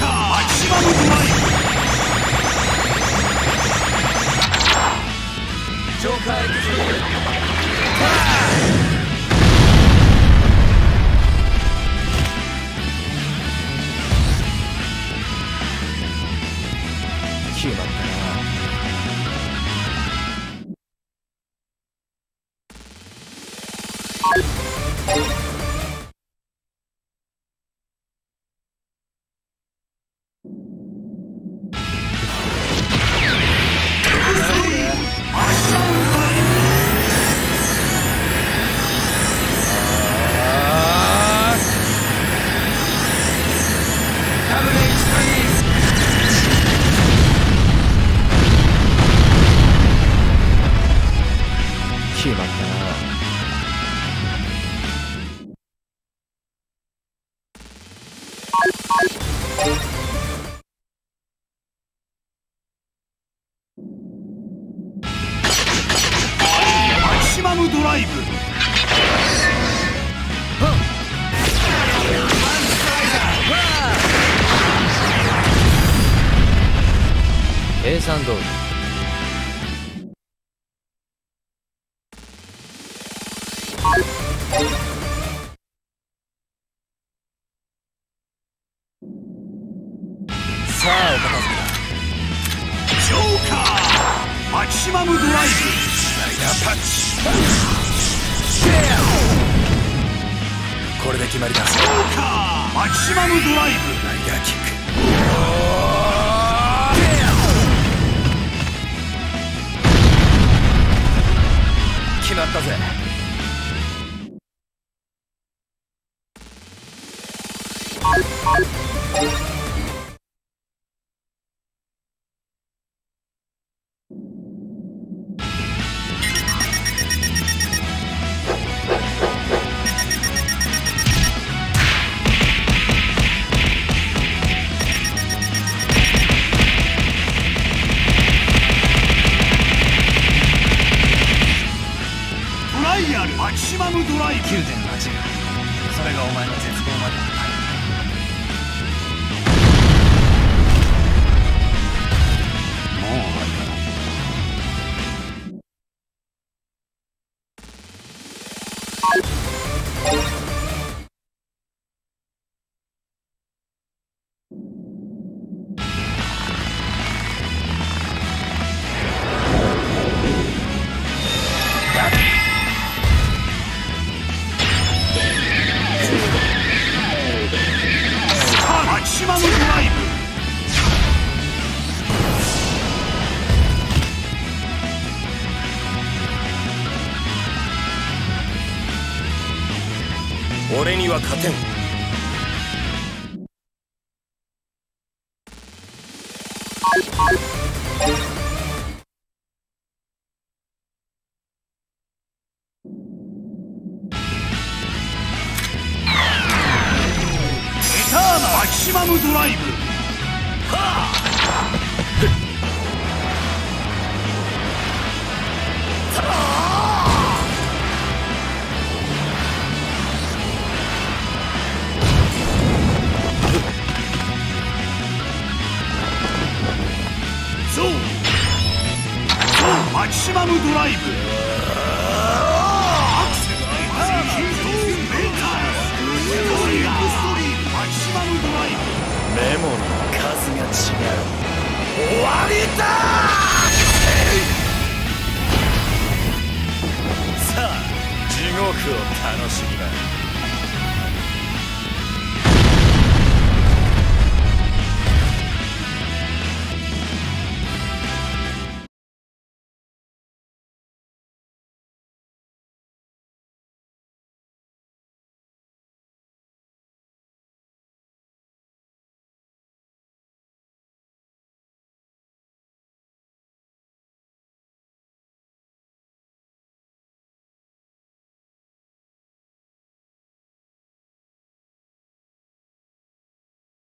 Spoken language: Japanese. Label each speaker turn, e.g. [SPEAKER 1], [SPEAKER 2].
[SPEAKER 1] か。一番うまい。ジョーカーエ決まったな
[SPEAKER 2] 計算通り。
[SPEAKER 1] さあお片付けだジョーカーマキシマムドライブスライダーパンチシェアこれで決まりだジョーカーマキシマムドライブ。ライダーキック。決まったぜ。トラシマムドライ
[SPEAKER 3] 9.8それがお前の絶望までのタイ
[SPEAKER 1] 俺には勝てん。エターナマキシマムドライブ。ゾウゾマキシマムドライブ。アクセルマジヒートメータードリームストリームマキシマムドライブ
[SPEAKER 3] メモの数が違う。
[SPEAKER 1] 終わりだ。
[SPEAKER 3] さあ地獄を楽しみな。